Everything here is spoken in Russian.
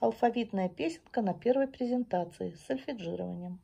Алфавитная песенка на первой презентации с сольфеджированием.